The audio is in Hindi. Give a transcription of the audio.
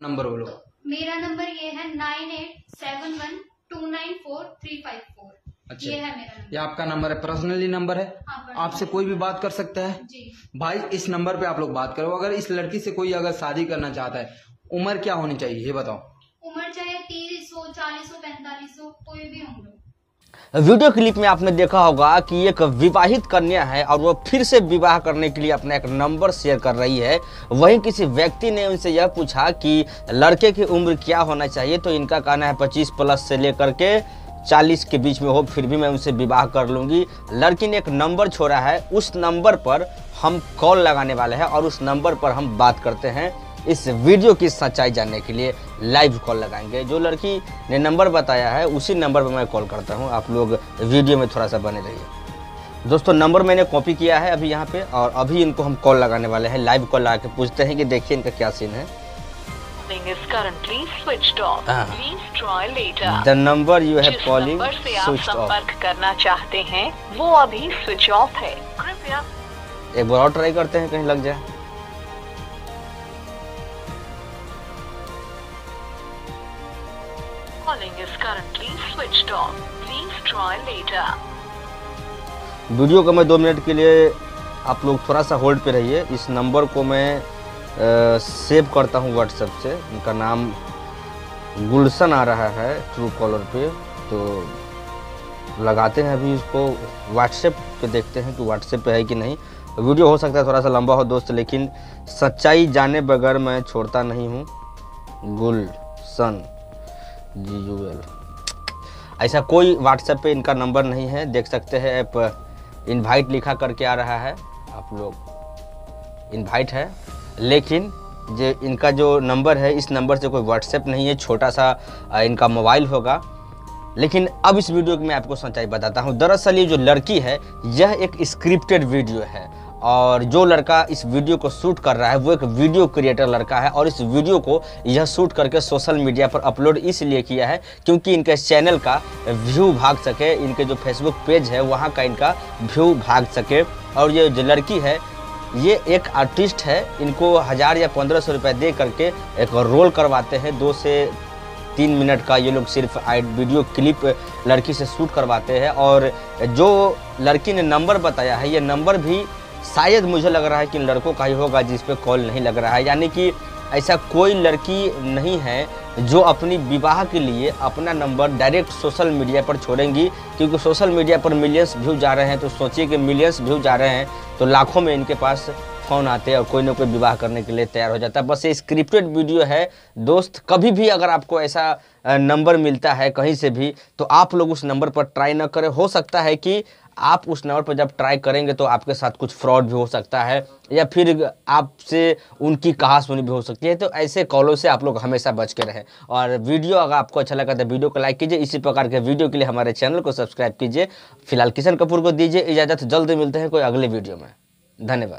नंबर बोलो। मेरा नंबर ये है nine eight seven one two nine four three five four. अच्छा। ये है मेरा ये आपका नंबर है पर्सनली नंबर है? हाँ, आपसे कोई भी बात कर सकता है? जी। भाई इस नंबर पे आप लोग बात करो। अगर इस लड़की से कोई अगर शादी करना चाहता है उम्र क्या होनी चाहिए ये बताओ। उम्र चाहे तीस हो चालीस हो पैंतालीस हो कोई भी उम्र वीडियो क्लिप में आपने देखा होगा कि एक विवाहित कन्या है और वो फिर से विवाह करने के लिए अपना एक नंबर शेयर कर रही है। वहीं किसी व्यक्ति ने उनसे यह पूछा कि लड़के की उम्र क्या होना चाहिए? तो इनका कहना है 25 प्लस से लेकर के 40 के बीच में हो, फिर भी मैं उनसे विवाह कर लूँगी। लड़की ने एक नंबर छोड़ा है, उस नंबर पर हम कॉल लगाने वाले हैं और उस नंबर पर हम बात करते हैं। इस वीडियो की सच्चाई जानने के लिए लाइव कॉल लगाएँगे। जो लड़की ने नंबर बताया है उसी नंबर पर मैं कॉल करता हूँ। आप लोग वीडियो में थोड़ा सा बने रहिए। दोस्तों नंबर मैंने कॉपी किया है अभी यहाँ पे और अभी इनको हम कॉल लगाने वाले हैं। लाइव कॉल लगा के पूछते हैं कि देखिए इनका क्या सीन है. The number you have calling से आप स्विच ऑफ़ संपर्क करना चाहते हैं वो अभी स्विच ऑफ़ है। कृपया एक बार और ट्राई करते हैं कहीं लग जाए। Calling is currently switched off. Please try later. Video को मैं दो मिनट के लिए आप लोग थोड़ा सा होल्ड पे रहिए। इस नंबर को मैं अ, सेव करता हूँ व्हाट्सएप से। उनका नाम गुलशन आ रहा है ट्रू कॉलर पे। तो लगाते हैं अभी इसको। व्हाट्सएप पे देखते हैं कि व्हाट्सएप पे है कि नहीं। वीडियो हो सकता है थोड़ा सा लंबा हो दोस्त लेकिन सच्चाई जाने बगैर मैं छोड़ता नहीं हूँ। गुलशन। जी यू एल ऐसा कोई व्हाट्सएप पे इनका नंबर नहीं है। देख सकते हैं, ऐप इनवाइट लिखा करके आ रहा है आप लोग। इनवाइट है। लेकिन जो इनका जो नंबर है, इस नंबर से कोई व्हाट्सएप नहीं है। छोटा सा इनका मोबाइल होगा। लेकिन अब इस वीडियो मैं आपको सच्चाई बताता हूँ। दरअसल ये जो लड़की है, यह एक स्क्रिप्टेड वीडियो है। और जो लड़का इस वीडियो को शूट कर रहा है, वो एक वीडियो क्रिएटर लड़का है और इस वीडियो को यह शूट करके सोशल मीडिया पर अपलोड इसलिए किया है क्योंकि इनके चैनल का व्यू भाग सके, इनके जो फेसबुक पेज है, वहाँ का इनका व्यू भाग सके। और ये जो लड़की है, ये एक आर्टिस्ट है, इनको हज़ार या पंद्रह सौ रुपये दे करके एक रोल करवाते हैं। दो से तीन मिनट का ये लोग सिर्फ़ आई वीडियो क्लिप लड़की से शूट करवाते हैं। और जो लड़की ने नंबर बताया है, ये नंबर भी शायद मुझे लग रहा है कि लड़कों का ही होगा जिस पे कॉल नहीं लग रहा है। यानी कि ऐसा कोई लड़की नहीं है जो अपनी विवाह के लिए अपना नंबर डायरेक्ट सोशल मीडिया पर छोड़ेंगी, क्योंकि सोशल मीडिया पर मिलियंस व्यू जा रहे हैं तो सोचिए कि मिलियंस व्यू जा रहे हैं तो लाखों में इनके पास फ़ोन आते हैं और कोई ना कोई विवाह करने के लिए तैयार हो जाता है। बस ये स्क्रिप्टेड वीडियो है। दोस्त, कभी भी अगर आपको ऐसा नंबर मिलता है कहीं से भी तो आप लोग उस नंबर पर ट्राई ना करें। हो सकता है कि आप उस नंबर पर जब ट्राई करेंगे तो आपके साथ कुछ फ्रॉड भी हो सकता है, या फिर आपसे उनकी कहा सुनी भी हो सकती है। तो ऐसे कॉलों से आप लोग हमेशा बच के रहें। और वीडियो अगर आपको अच्छा लगा तो वीडियो को लाइक कीजिए। इसी प्रकार के वीडियो के लिए हमारे चैनल को सब्सक्राइब कीजिए। फ़िलहाल किशन कपूर को दीजिए इजाज़त। जल्द मिलते हैं कोई अगले वीडियो में। धन्यवाद।